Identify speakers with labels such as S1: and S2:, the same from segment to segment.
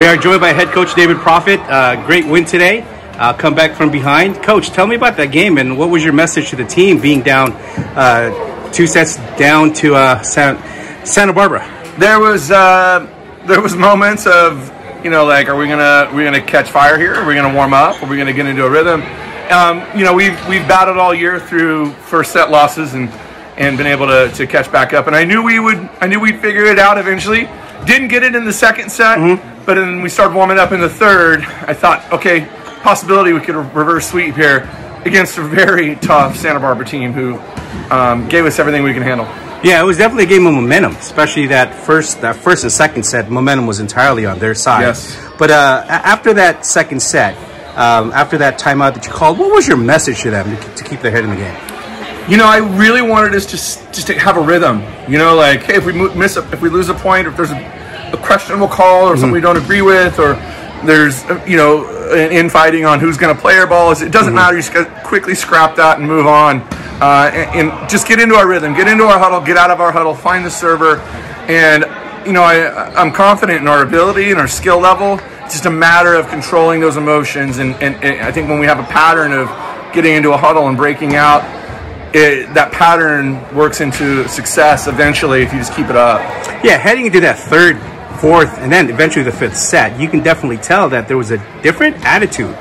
S1: We are joined by head coach David Proffitt. Uh, great win today. Uh, come back from behind. Coach, tell me about that game and what was your message to the team being down uh, two sets down to uh, San- Santa Barbara?
S2: There was uh, there was moments of you know like are we gonna we gonna catch fire here? Are we gonna warm up? Are we gonna get into a rhythm? Um, you know we've we've battled all year through first set losses and and been able to, to catch back up. And I knew we would I knew we'd figure it out eventually. Didn't get it in the second set, mm-hmm. But then we started warming up in the third. I thought, okay, possibility we could reverse sweep here against a very tough Santa Barbara team who um, gave us everything we can handle.
S1: Yeah, it was definitely a game of momentum, especially that first that first and second set. Momentum was entirely on their side.
S2: Yes.
S1: But uh, after that second set, um, after that timeout that you called, what was your message to them to, to keep their head in the game?
S2: You know, I really wanted us to just to have a rhythm. You know, like hey, if we miss, a, if we lose a point, if there's a, a questionable call or mm-hmm. something we don't agree with, or there's you know an infighting on who's going to play our balls, it doesn't mm-hmm. matter. You just quickly scrap that and move on, uh, and, and, just get into our rhythm, get into our huddle, get out of our huddle, find the server, and you know I, I'm confident in our ability and our skill level. It's just a matter of controlling those emotions, and, and, and I think when we have a pattern of getting into a huddle and breaking out it, that pattern works into success eventually if you just keep it up.
S1: Yeah, heading into that third, fourth, and then eventually the fifth set, you can definitely tell that there was a different attitude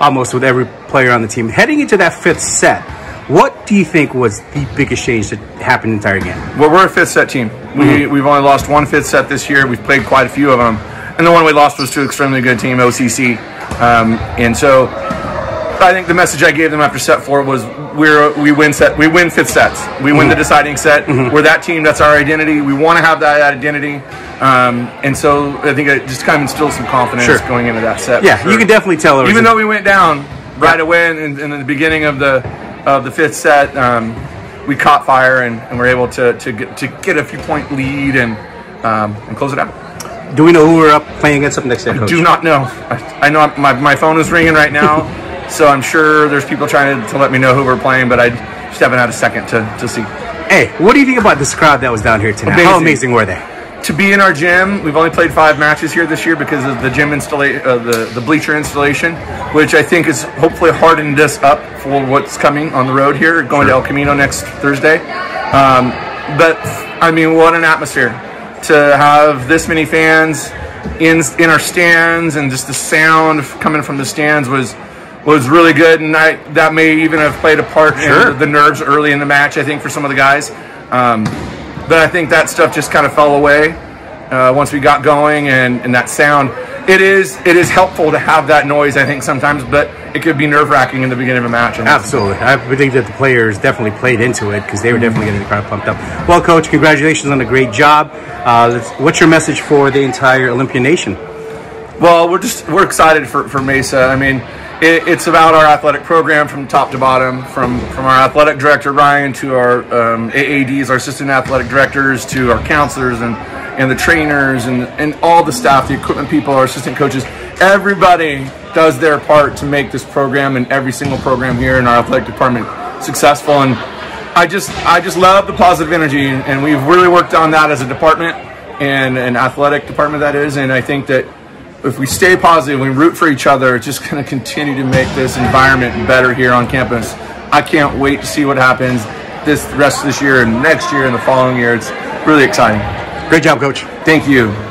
S1: almost with every player on the team. Heading into that fifth set, what do you think was the biggest change that happened in the entire game?
S2: Well, we're a fifth set team. We, mm-hmm. We've only lost one fifth set this year. We've played quite a few of them. And the one we lost was to an extremely good team, OCC. Um, and so I think the message I gave them after set four was we're we win set we win fifth sets we win mm-hmm. the deciding set mm-hmm. we're that team that's our identity we want to have that identity um, and so I think it just kind of instills some confidence sure. going into that set.
S1: Yeah, sure. you can definitely tell.
S2: Even though we went down right yeah. away in, in, the beginning of the of the fifth set, um, we caught fire and, and were able to, to get to get a few point lead and um, and close it out.
S1: Do we know who we're up playing against up next day?
S2: I do not know. I, I know my, my phone is ringing right now. So I'm sure there's people trying to, to let me know who we're playing, but I just haven't had a second to, to see.
S1: Hey, what do you think about this crowd that was down here tonight? Amazing. How amazing were they?
S2: To be in our gym, we've only played five matches here this year because of the gym installation, uh, the the bleacher installation, which I think has hopefully hardened us up for what's coming on the road here, going sure. to El Camino next Thursday. Um, but I mean, what an atmosphere to have this many fans in in our stands, and just the sound coming from the stands was was really good, and I, that may even have played a part sure. in the nerves early in the match. I think for some of the guys, um, but I think that stuff just kind of fell away uh, once we got going, and, and that sound. It is it is helpful to have that noise. I think sometimes, but it could be nerve wracking in the beginning of a match.
S1: Absolutely, I believe that the players definitely played into it because they were definitely getting the crowd pumped up. Well, coach, congratulations on a great job. Uh, what's your message for the entire Olympian Nation?
S2: Well, we're just we're excited for, for Mesa. I mean, it, it's about our athletic program from top to bottom, from from our athletic director Ryan to our um, AADs, our assistant athletic directors, to our counselors and and the trainers and and all the staff, the equipment people, our assistant coaches. Everybody does their part to make this program and every single program here in our athletic department successful. And I just I just love the positive energy, and we've really worked on that as a department and an athletic department that is. And I think that if we stay positive, we root for each other, it's just going to continue to make this environment better here on campus. I can't wait to see what happens this rest of this year and next year and the following year. It's really exciting.
S1: Great job, coach.
S2: Thank you.